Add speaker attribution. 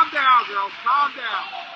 Speaker 1: Calm down, girls. Calm down.